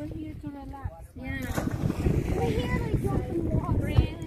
We're here to relax. Yeah. We're here to jump in water.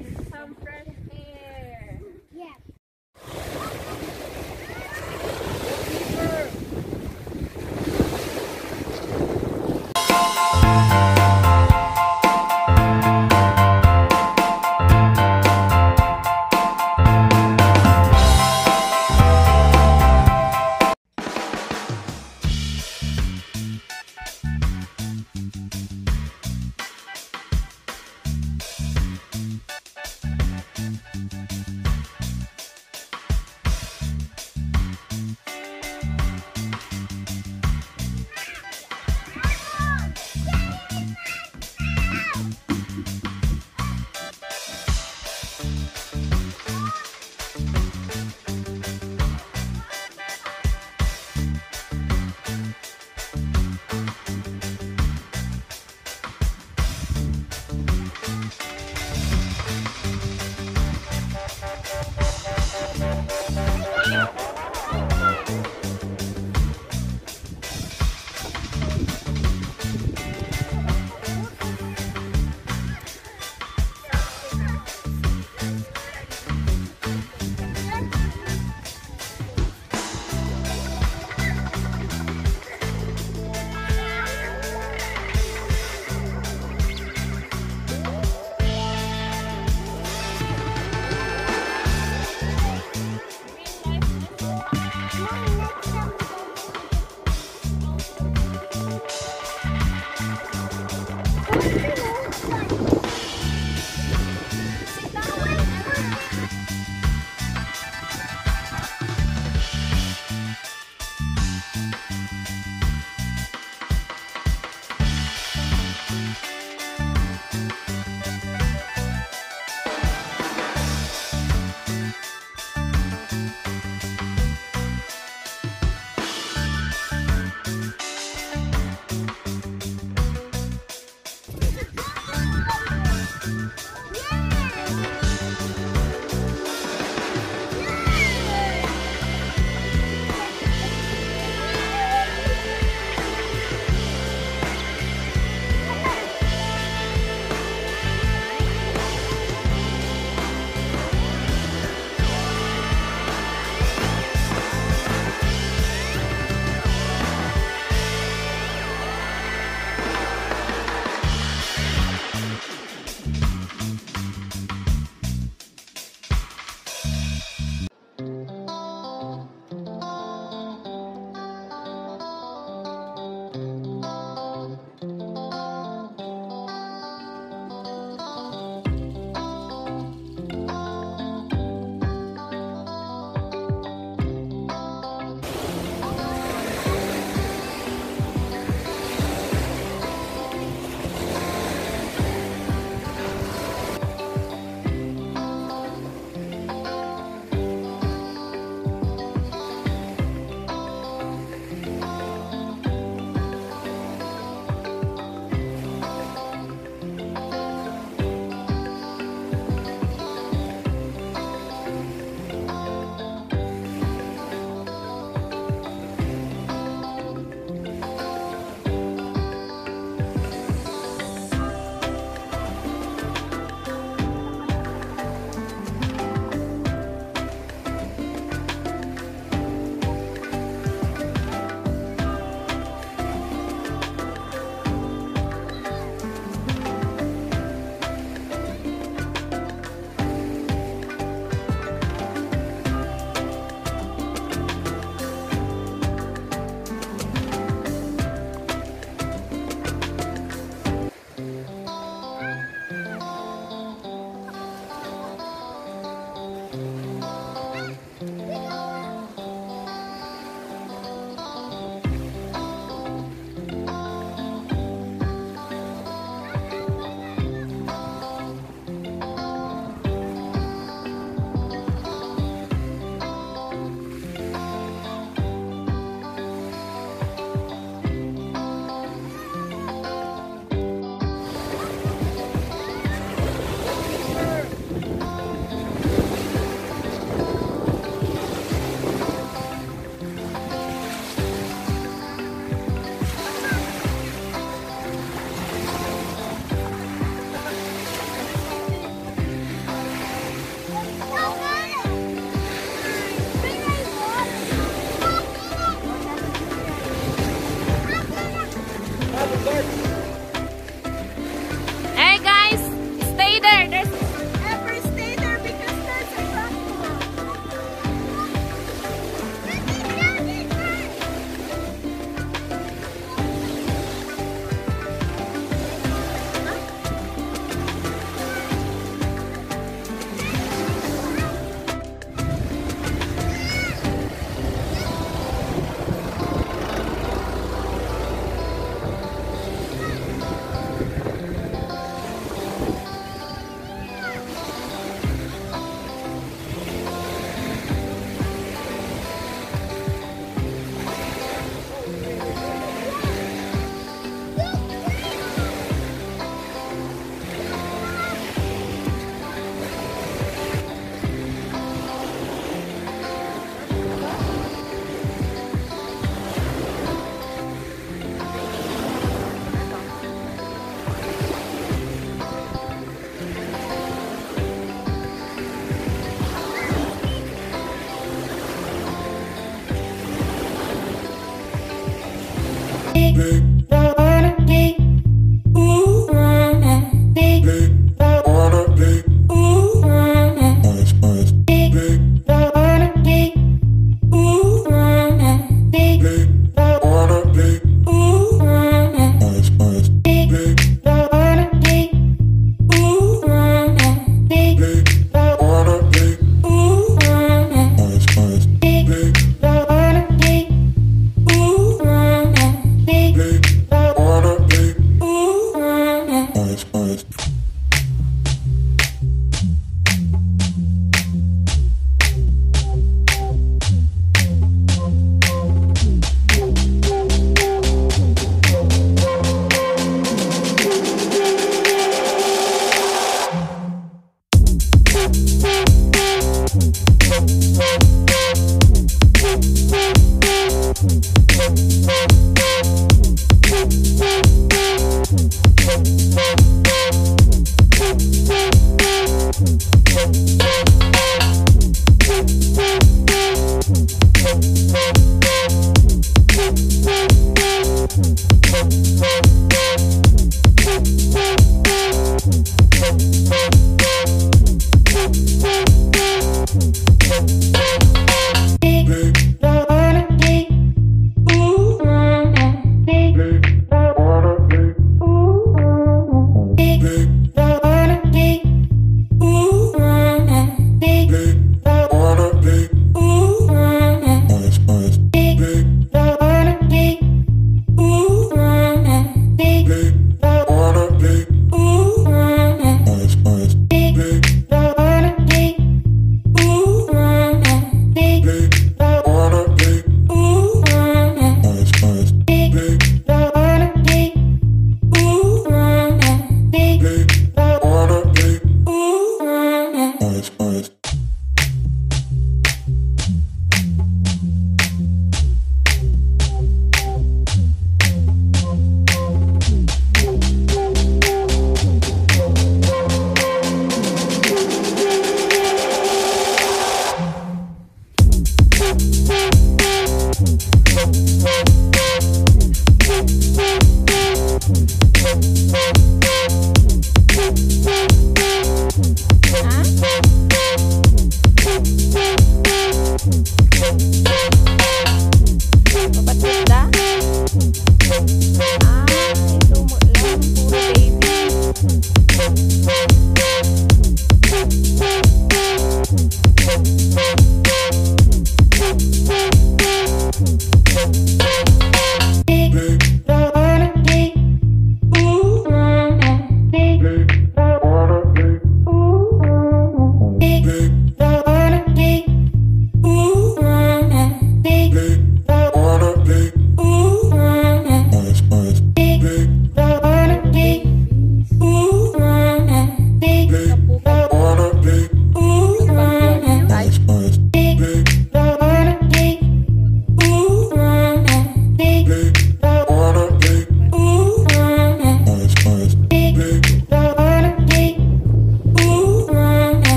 Ice,